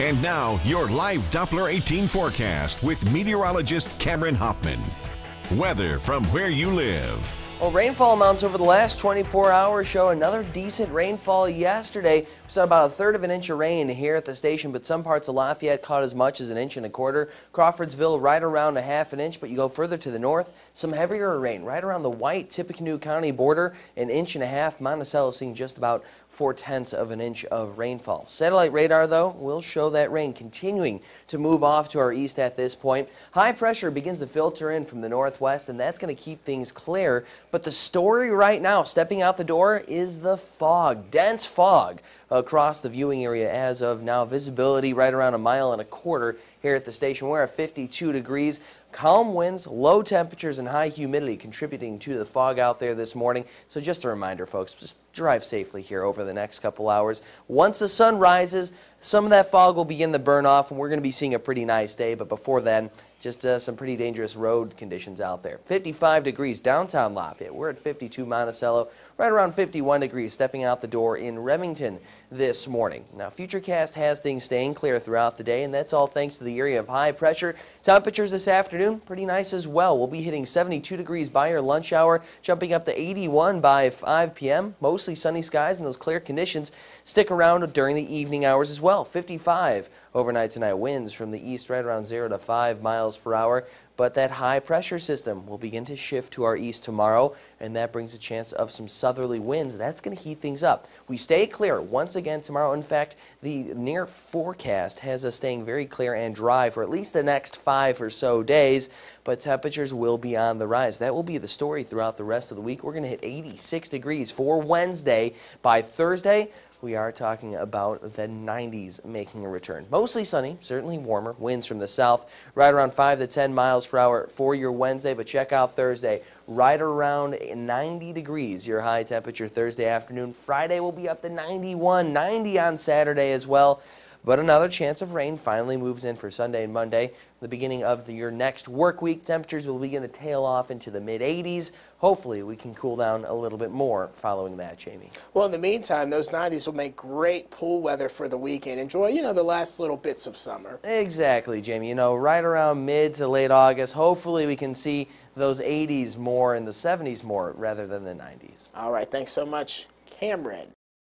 And now, your live Doppler 18 forecast with meteorologist Cameron Hoffman. Weather from where you live. Well, rainfall amounts over the last 24 hours show another decent rainfall yesterday. We saw about a third of an inch of rain here at the station, but some parts of Lafayette caught as much as an inch and a quarter. Crawfordsville right around a half an inch, but you go further to the north, some heavier rain right around the White Tippecanoe County border, an inch and a half. Monticello seeing just about four tenths of an inch of rainfall. Satellite radar, though, will show that rain continuing to move off to our east at this point. High pressure begins to filter in from the northwest, and that's going to keep things clear. But the story right now, stepping out the door, is the fog, dense fog across the viewing area as of now. Visibility right around a mile and a quarter here at the station. We're at 52 degrees. Calm winds, low temperatures, and high humidity contributing to the fog out there this morning. So just a reminder, folks, just drive safely here over the next couple hours. Once the sun rises, some of that fog will begin to burn off, and we're going to be seeing a pretty nice day. But before then, just uh, some pretty dangerous road conditions out there. 55 degrees downtown Lafayette. We're at 52 Monticello, right around 51 degrees stepping out the door in Remington this morning. Now, Futurecast has things staying clear throughout the day, and that's all thanks to the area of high pressure. Temperatures this afternoon, pretty nice as well. We'll be hitting 72 degrees by your lunch hour, jumping up to 81 by 5 p.m. Mostly sunny skies and those clear conditions stick around during the evening hours as well. 55 overnight tonight. Winds from the east right around 0 to 5 miles per hour. But that high pressure system will begin to shift to our east tomorrow, and that brings a chance of some southerly winds. That's going to heat things up. We stay clear once again tomorrow. In fact, the near forecast has us staying very clear and dry for at least the next five or so days, but temperatures will be on the rise. That will be the story throughout the rest of the week. We're going to hit 86 degrees for Wednesday. By Thursday, we are talking about the 90s making a return. Mostly sunny, certainly warmer, winds from the south, right around 5 to 10 miles per hour for your Wednesday. But check out Thursday, right around 90 degrees, your high temperature Thursday afternoon. Friday will be up to 91, 90 on Saturday as well. But another chance of rain finally moves in for Sunday and Monday. The beginning of the, your next work week, temperatures will begin to tail off into the mid 80s. Hopefully, we can cool down a little bit more following that, Jamie. Well, in the meantime, those 90s will make great pool weather for the weekend. Enjoy, you know, the last little bits of summer. Exactly, Jamie. You know, right around mid to late August, hopefully we can see those 80s more and the 70s more rather than the 90s. All right, thanks so much, Cameron.